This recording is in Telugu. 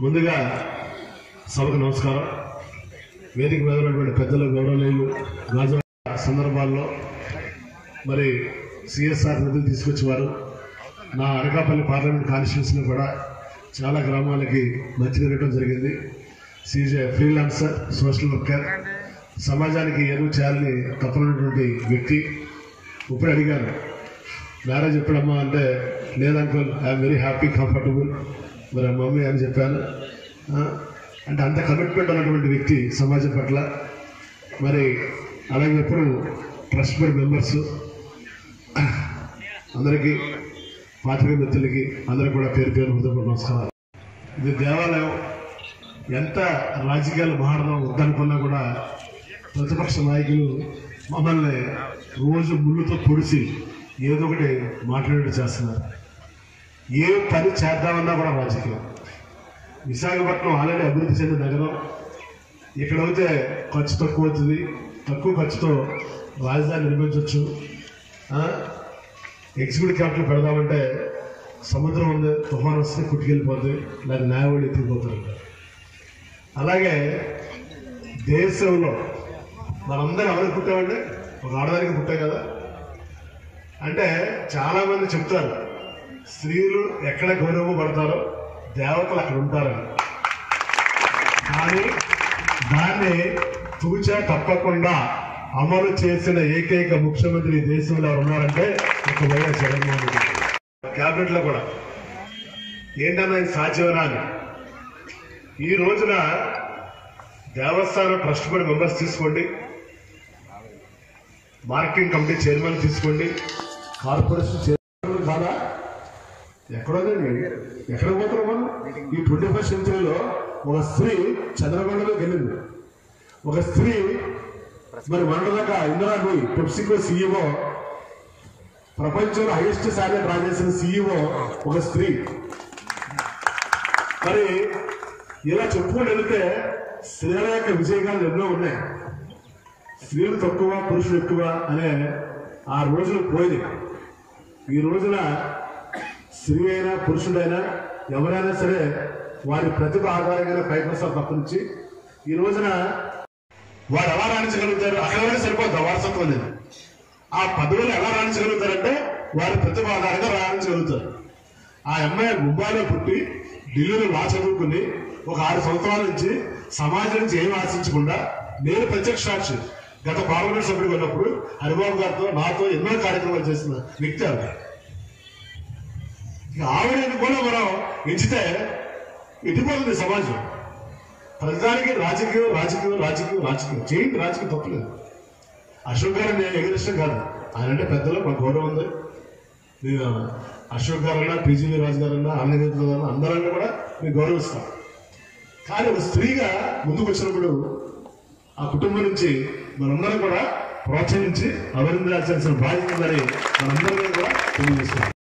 ముందుగా సభకు నమస్కారం. వేదిక మీద ఉన్నటువంటి పెద్దలు గౌరవనీయులు గాజు సందర్భాల్లో మరి సిఎస్ఆర్ నిధులు తీసుకొచ్చేవారు. నా అనకాపల్లి పార్లమెంట్ కాన్స్టిట్యూన్సీలో కూడా చాలా గ్రామాలకి మంచి ఇవ్వడం జరిగింది. CJ freelancer social worker. సమాజానికి ఏదో చేయాలని తప్పనటువంటి వ్యక్తి. ఇప్పుడు అడిగాను మ్యారేజ్ ఎప్పుడమ్మా? అంటే లేదంకుల్ ఐఎమ్ వెరీ హ్యాపీ కంఫర్టబుల్ మరి మమ్మీ అని చెప్పాను అంటే అంత కమిట్మెంట్ ఉన్నటువంటి వ్యక్తి సమాజం పట్ల. మరి అలాగే ఎప్పుడు ట్రస్ట్ బోర్డ్ మెంబర్స్ అందరికీ పాత్రిక మిత్రులకి అందరికీ కూడా పేరు పేరు హృదయపూర్వక నమస్కారం ఇది దేవాలయం ఎంత రాజకీయాలు మారడం వద్దనుకున్నా కూడా ప్రతిపక్ష నాయకులు మమ్మల్ని రోజు ముళ్ళుతో పొడిచి ఏదో ఒకటి మాట్లాడేట్టు చేస్తున్నారు. ఏ పని చేద్దామన్నా కూడా రాజకీయం. విశాఖపట్నం ఆల్రెడీ అభివృద్ధి చెందిన నగరం. ఇక్కడ అయితే ఖర్చు తక్కువ అవుతుంది. తక్కువ ఖర్చుతో రాజధాని నిర్మించవచ్చు. ఎగ్జిక్యూటివ్ క్యాపిటల్ పెడదామంటే సముద్రం ఉంది తుఫాన్ వస్తే కుట్టుకెళ్ళిపోతుంది నాకు న్యాయవాళ్ళు ఎత్తిపోతారు. అలాగే దేశంలో మనందరం ఎవరికి పుట్టామండి? ఒక ఆడదానికి పుట్టాం కదా. అంటే చాలామంది చెప్తారు స్త్రీలు ఎక్కడ గౌరవపడతారో దేవతలు అక్కడ ఉంటారని. కానీ దాన్ని తూచా తప్పకుండా అమలు చేసిన ఏకైక ముఖ్యమంత్రి దేశంలో ఎవరు ఉన్నారంటే ఒక వైఎస్ జగన్మోహన్ రెడ్డి క్యాబినెట్లో కూడా. ఏంటన్నా ఇది ఈ రోజున దేవస్థానం ట్రస్ట్ బోర్డు మెంబర్స్ తీసుకోండి. మార్కెటింగ్ కమిటీ చైర్మన్ తీసుకోండి. కార్పొరేషన్ చైర్మన్ కాదా ఎక్కడోదండి ఎక్కడ పోతారు మనం ఈ ట్వంటీ ఫస్ట్ సెంచరీలో ఒక స్త్రీ చంద్రబాబులోకి వెళ్ళింది. ఒక స్త్రీ మరి మొన్నటిదాకా ఇందిరాని పెప్సికో సీఈఓ ప్రపంచంలో హైయెస్ట్ శాలరీ డ్రా చేసిన సీఈఓ ఒక స్త్రీ. మరి ఇలా చెప్పుకుని వెళితే స్త్రీల యొక్క విజయగాలు ఎన్నో ఉన్నాయి. స్త్రీలు తక్కువ పురుషులు ఎక్కువ అనే ఆ రోజులు పోయింది ఈ రోజున స్త్రీ అయినా పురుషుడైనా ఎవరైనా సరే వారి ప్రతిభ ఆధారంగా ప్రయత్నిస్తారు తప్ప నుంచి. ఈ రోజున వారు ఎలా రాణించగలుగుతారు? అక్కడ వరకు సరిపోద్ది? వారసత్వం లేదు ఆ పదవులు ఎలా రాణించగలుగుతారంటే వారి ప్రతిభ ఆధారంగా రాణించగలుగుతారు. ఆ అమ్మాయి ముంబైలో పుట్టి ఢిల్లీలో లా చదువుకుని ఒక ఆరు సంవత్సరాల నుంచి సమాజం నుంచి ఏం ఆశించకుండా నేను ప్రత్యక్ష సాక్షి. గత పార్లమెంట్ సభ్యుడికి ఉన్నప్పుడు హరిబాబు గారితో నాతో ఎన్నో కార్యక్రమాలు చేసిన వ్యక్తి ఆవిడని కూడా మనం ఎంచితే ఎటుపోతుంది సమాజం. ప్రతిదానికి రాజకీయం రాజకీయం రాజకీయం రాజకీయం. చేయండి రాజకీయం తప్పలేదు అశోక్ గారు నేను ఎగరిష్టం కాదు. ఆయన అంటే పెద్దలు మాకు గౌరవం ఉంది. నేను అశోక్ గారన్నా పీజీవి రాజు గారన్నా అన్నగీత గారన్నా అందరన్నా కూడా మేము గౌరవిస్తాం కానీ ఒక స్త్రీగా ముందుకు వచ్చినప్పుడు ఆ కుటుంబం నుంచి మనందరం కూడా ప్రోత్సహించి అభినందించాల్సిన బాధ్యత ఉందని మనందరం కూడా తెలియజేస్తున్నాం